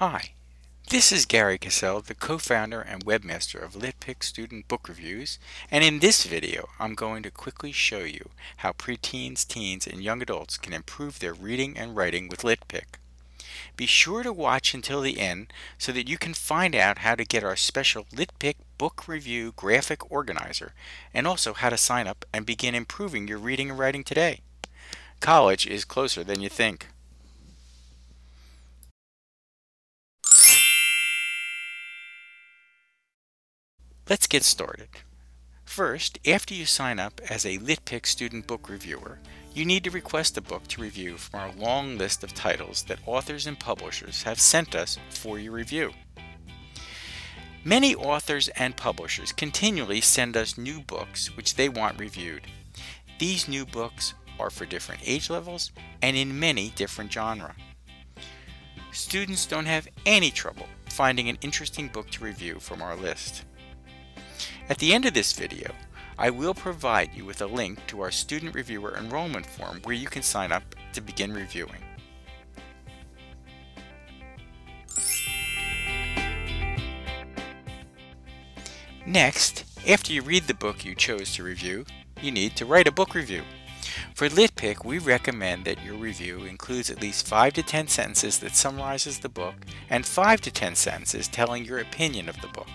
Hi, this is Gary Cassell, the co-founder and webmaster of LitPick Student Book Reviews, and in this video I'm going to quickly show you how preteens, teens, and young adults can improve their reading and writing with LitPick. Be sure to watch until the end so that you can find out how to get our special LitPick Book Review Graphic Organizer and also how to sign up and begin improving your reading and writing today. College is closer than you think. Let's get started. First, after you sign up as a LitPick student book reviewer, you need to request a book to review from our long list of titles that authors and publishers have sent us for your review. Many authors and publishers continually send us new books which they want reviewed. These new books are for different age levels and in many different genres. Students don't have any trouble finding an interesting book to review from our list. At the end of this video, I will provide you with a link to our student reviewer enrollment form where you can sign up to begin reviewing. Next, after you read the book you chose to review, you need to write a book review. For LitPick, we recommend that your review includes at least 5 to 10 sentences that summarizes the book and 5 to 10 sentences telling your opinion of the book.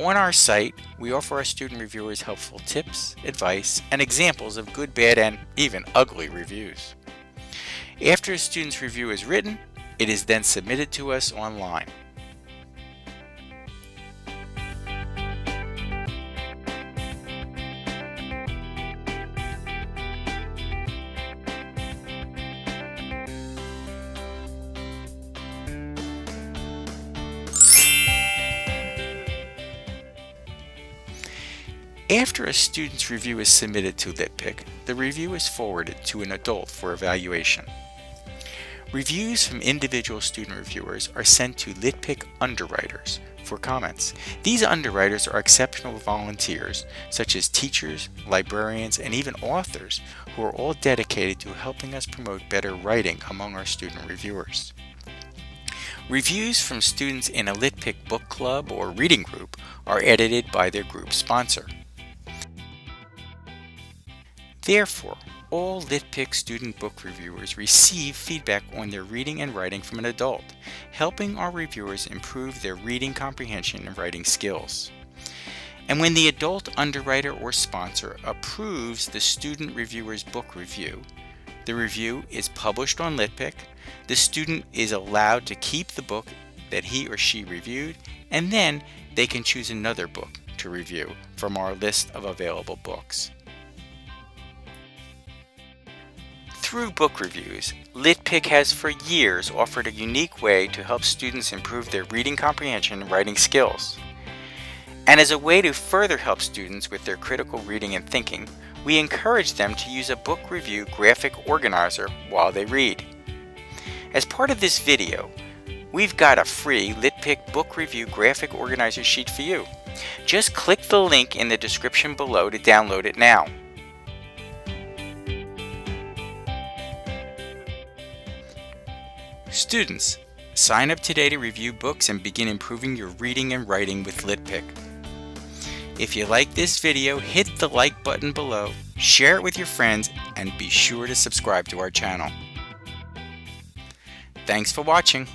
On our site, we offer our student reviewers helpful tips, advice, and examples of good, bad, and even ugly reviews. After a student's review is written, it is then submitted to us online. After a student's review is submitted to LitPick, the review is forwarded to an adult for evaluation. Reviews from individual student reviewers are sent to LitPick underwriters for comments. These underwriters are exceptional volunteers, such as teachers, librarians, and even authors, who are all dedicated to helping us promote better writing among our student reviewers. Reviews from students in a LitPick book club or reading group are edited by their group sponsor. Therefore, all LitPick student book reviewers receive feedback on their reading and writing from an adult, helping our reviewers improve their reading comprehension and writing skills. And when the adult underwriter or sponsor approves the student reviewer's book review, the review is published on LitPick, the student is allowed to keep the book that he or she reviewed, and then they can choose another book to review from our list of available books. Through book reviews, LitPick has for years offered a unique way to help students improve their reading comprehension and writing skills. And as a way to further help students with their critical reading and thinking, we encourage them to use a book review graphic organizer while they read. As part of this video, we've got a free LitPick book review graphic organizer sheet for you. Just click the link in the description below to download it now. Students, sign up today to review books and begin improving your reading and writing with LitPick. If you like this video, hit the like button below, share it with your friends, and be sure to subscribe to our channel. Thanks for watching.